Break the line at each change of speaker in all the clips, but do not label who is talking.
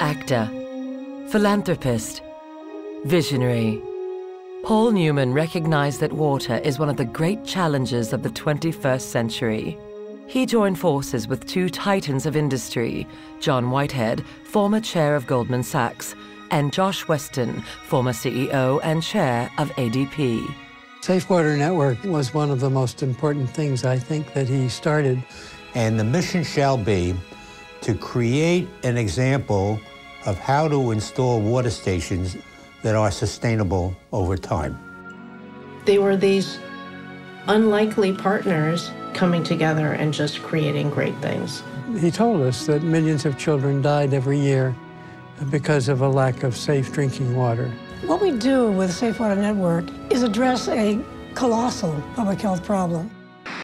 actor, philanthropist, visionary. Paul Newman recognized that water is one of the great challenges of the 21st century. He joined forces with two titans of industry, John Whitehead, former chair of Goldman Sachs, and Josh Weston, former CEO and chair of ADP.
Safe Water Network was one of the most important things I think that he started.
And the mission shall be to create an example of how to install water stations that are sustainable over time.
They were these unlikely partners coming together and just creating great things.
He told us that millions of children died every year because of a lack of safe drinking water.
What we do with Safe Water Network is address a colossal public health problem.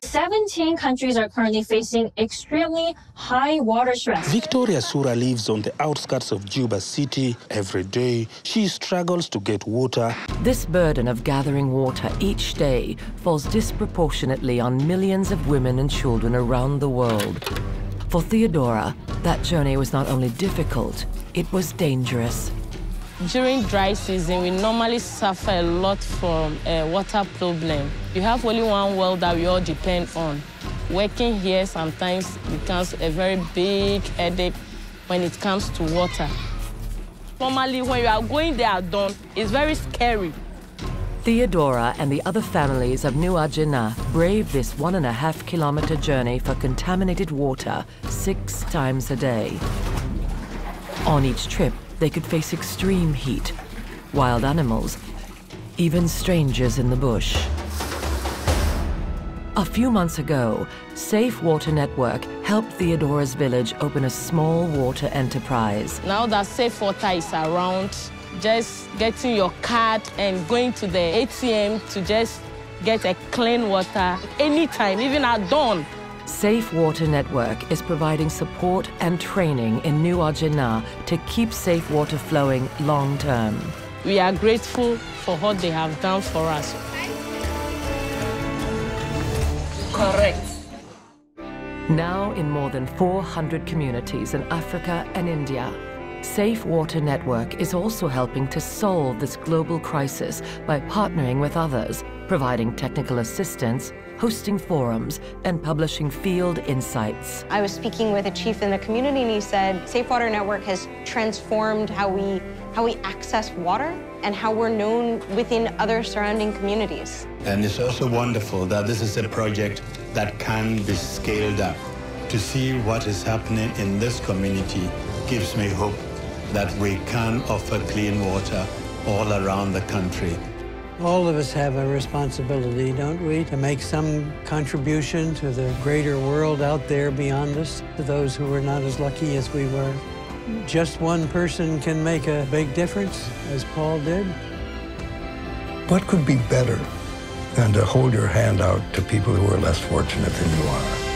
17 countries are currently facing extremely high water stress.
Victoria Sura lives on the outskirts of Juba City. Every day, she struggles to get water.
This burden of gathering water each day falls disproportionately on millions of women and children around the world. For Theodora, that journey was not only difficult, it was dangerous.
During dry season, we normally suffer a lot from a water problem. You have only one well that we all depend on. Working here sometimes becomes a very big headache when it comes to water. Normally, when you are going there dawn, it's very scary.
Theodora and the other families of New braved this one and a half kilometer journey for contaminated water six times a day. On each trip, they could face extreme heat, wild animals, even strangers in the bush. A few months ago, Safe Water Network helped Theodora's village open a small water enterprise.
Now that Safe Water is around, just getting your card and going to the ATM to just get a clean water anytime, even at dawn.
Safe Water Network is providing support and training in New Ajena to keep safe water flowing long term.
We are grateful for what they have done for us.
Correct.
Now in more than 400 communities in Africa and India, Safe Water Network is also helping to solve this global crisis by partnering with others, providing technical assistance, hosting forums, and publishing field insights.
I was speaking with a chief in the community and he said, Safe Water Network has transformed how we, how we access water and how we're known within other surrounding communities.
And it's also wonderful that this is a project that can be scaled up. To see what is happening in this community gives me hope that we can offer clean water all around the country.
All of us have a responsibility, don't we, to make some contribution to the greater world out there beyond us, to those who are not as lucky as we were. Just one person can make a big difference, as Paul did.
What could be better than to hold your hand out to people who are less fortunate than you are?